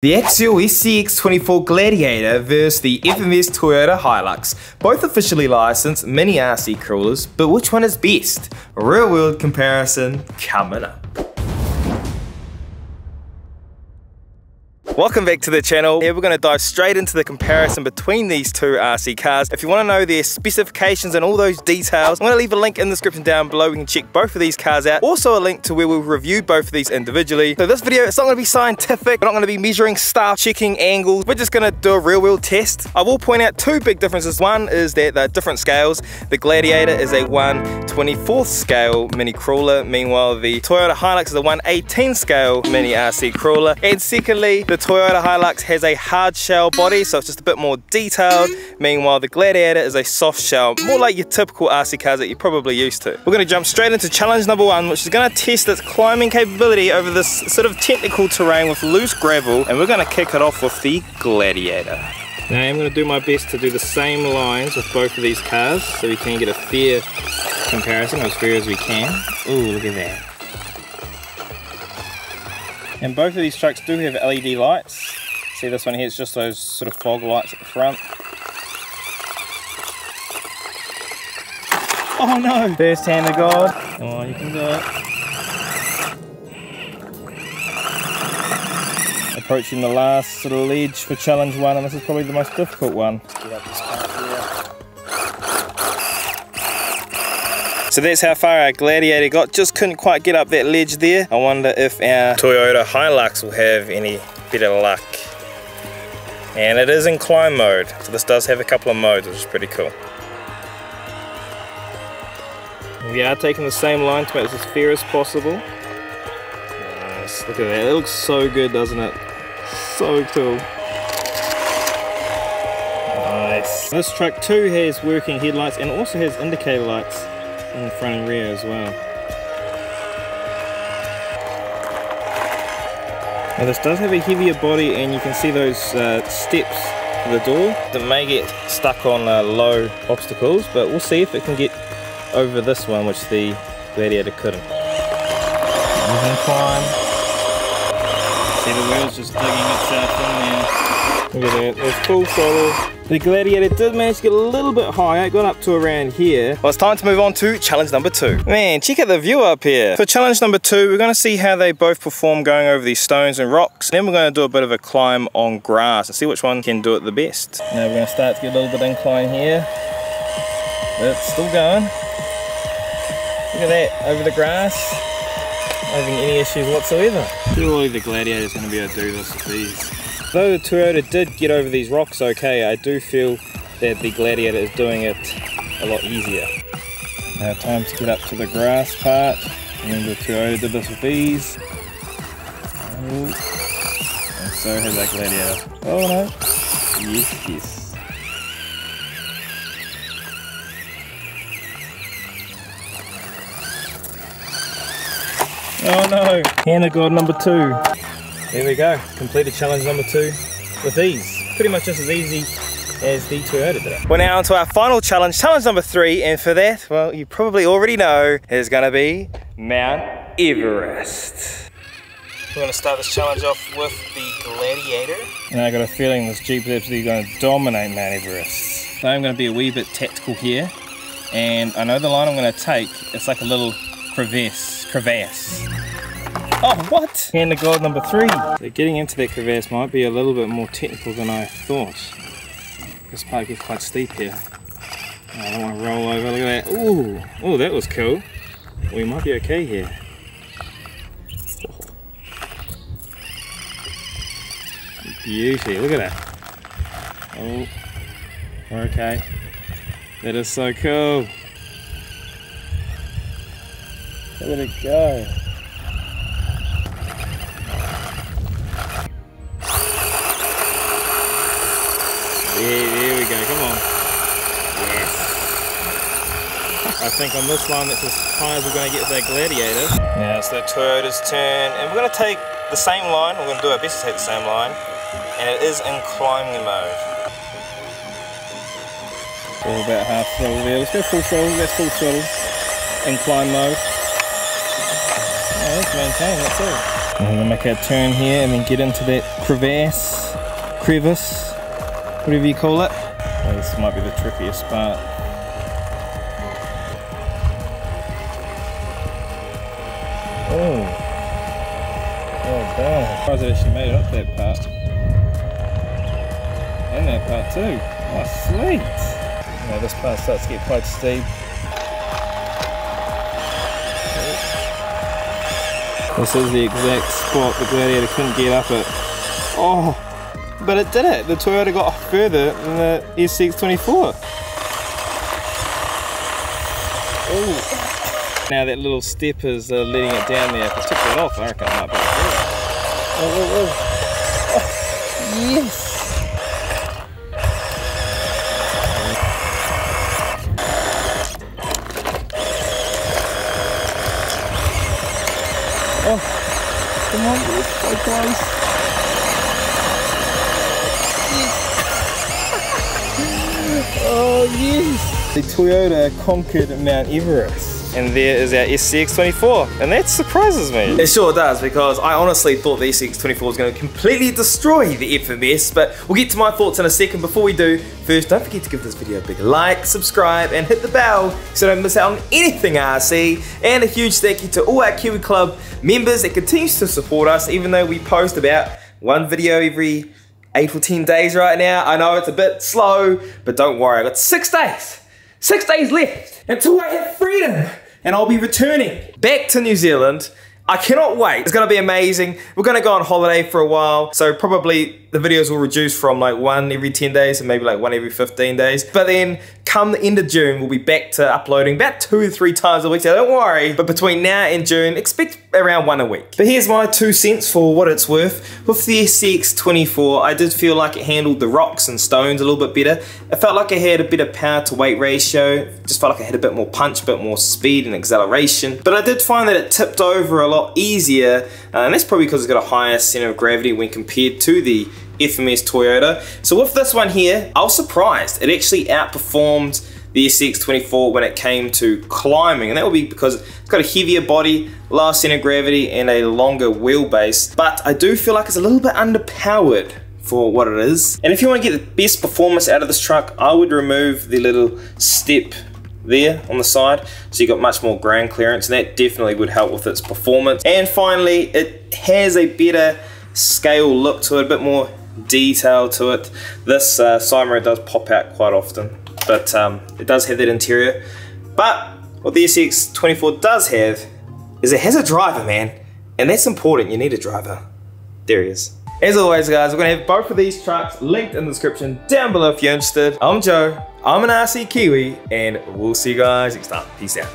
The Axial SCX24 Gladiator versus the FMS Toyota Hilux, both officially licensed mini RC crawlers, but which one is best? Real world comparison coming up. Welcome back to the channel. Here we're going to dive straight into the comparison between these two RC cars. If you want to know their specifications and all those details, I'm going to leave a link in the description down below. We can check both of these cars out. Also a link to where we'll review both of these individually. So this video, it's not going to be scientific. We're not going to be measuring stuff, checking angles. We're just going to do a real world test. I will point out two big differences. One is that they're different scales. The Gladiator is a 1 24th scale mini crawler. Meanwhile, the Toyota Hilux is a 1 18 scale mini RC crawler. And secondly, the Toyota Hilux has a hard shell body, so it's just a bit more detailed. Meanwhile, the Gladiator is a soft shell, more like your typical RC cars that you're probably used to. We're gonna jump straight into challenge number one, which is gonna test its climbing capability over this sort of technical terrain with loose gravel, and we're gonna kick it off with the Gladiator. Now I'm going to do my best to do the same lines with both of these cars so we can get a fair comparison, as fair as we can. Ooh, look at that. And both of these trucks do have LED lights. See this one here, it's just those sort of fog lights at the front. Oh no! First hand of God. Come on, you can do it. Approaching the last sort of ledge for challenge one, and this is probably the most difficult one. So that's how far our Gladiator got. Just couldn't quite get up that ledge there. I wonder if our Toyota Hilux will have any better luck. And it is in climb mode. So this does have a couple of modes, which is pretty cool. We are taking the same line to make this as fair as possible. Nice, look at that. It looks so good, doesn't it? So cool. Nice. This truck too has working headlights and also has indicator lights in the front and rear as well. Now this does have a heavier body and you can see those uh, steps for the door. It may get stuck on uh, low obstacles but we'll see if it can get over this one which the Gladiator couldn't. You can climb. See the wheels just digging itself in there. Look at that, there's full throttle. The Gladiator did manage to get a little bit higher, it got up to around here. Well, it's time to move on to challenge number two. Man, check out the view up here. For challenge number two, we're gonna see how they both perform going over these stones and rocks. Then we're gonna do a bit of a climb on grass and see which one can do it the best. Now we're gonna start to get a little bit incline here. It's still going. Look at that, over the grass. Not having any issues whatsoever. Surely the Gladiator's gonna be able to do this with these. Though the Toyota did get over these rocks okay, I do feel that the Gladiator is doing it a lot easier. Now time to get up to the grass part. Remember the Toyota did this with ease. Oh. And so has that Gladiator. Oh no. Yes, yes. Oh no. Hand of God number two. There we go, completed challenge number two with ease. Pretty much just as easy as the Toyota did it. We're now on to our final challenge, challenge number three, and for that, well, you probably already know, is gonna be Mount Everest. We're gonna start this challenge off with the Gladiator. And I got a feeling this Jeep is absolutely gonna dominate Mount Everest. So I'm gonna be a wee bit tactical here, and I know the line I'm gonna take, it's like a little crevasse, crevasse. Oh, what? Hand of God number three. So getting into that crevasse might be a little bit more technical than I thought. This part gets quite steep here. Oh, I don't want to roll over. Look at that. Ooh, oh, that was cool. We might be okay here. Beauty. Look at that. Oh, we're okay. That is so cool. Look at it go. I think on this one that's as high as we're going to get with that Gladiator. Now it's the Toyota's turn, and we're going to take the same line, we're going to do our best to take the same line, and it is in climbing mode. All about half throttle there. Let's go full throttle, that's full throttle. In climb mode. Oh, let's maintain, that's all. I'm gonna make our turn here and then get into that crevasse, crevice, whatever you call it. Oh, this might be the trickiest part. Oh, Oh done. Surprised I actually made up that part. And that part too. Oh, sweet. Now this part starts to get quite steep. This is the exact spot the Gladiator couldn't get up it. Oh, but it did it. The Toyota got further than the SCX24. Oh. Now that little step is uh, letting it down there. If I took that off, I reckon I might be able to Oh, oh, oh. oh yes. Oh, come on, it's so close. oh, yes. The Toyota conquered Mount Everest and there is our SCX24 and that surprises me. It sure does because I honestly thought the SCX24 was going to completely destroy the FMS but we'll get to my thoughts in a second. Before we do, first don't forget to give this video a big like, subscribe and hit the bell so don't miss out on anything RC and a huge thank you to all our Kiwi Club members that continues to support us even though we post about one video every 8 or 10 days right now. I know it's a bit slow but don't worry I got 6 days, 6 days left until I have freedom and I'll be returning back to New Zealand I cannot wait. It's gonna be amazing. We're gonna go on holiday for a while, so probably the videos will reduce from like one every 10 days and maybe like one every 15 days. But then come the end of June, we'll be back to uploading about two or three times a week, so don't worry. But between now and June, expect around one a week. But here's my two cents for what it's worth. With the SCX24, I did feel like it handled the rocks and stones a little bit better. It felt like it had a better power to weight ratio. Just felt like it had a bit more punch, a bit more speed and acceleration. But I did find that it tipped over a lot easier, uh, and that's probably because it's got a higher center of gravity when compared to the FMS Toyota. So with this one here, I was surprised. It actually outperformed the SCX24 when it came to climbing, and that will be because it's got a heavier body, lower center of gravity, and a longer wheelbase. But I do feel like it's a little bit underpowered for what it is. And if you want to get the best performance out of this truck, I would remove the little step there on the side so you got much more ground clearance and that definitely would help with its performance and finally it has a better scale look to it a bit more detail to it this uh, does pop out quite often but um, it does have that interior but what the SCX24 does have is it has a driver man and that's important you need a driver there he is as always guys, we're going to have both of these trucks linked in the description down below if you're interested. I'm Joe, I'm an RC Kiwi, and we'll see you guys next time. Peace out.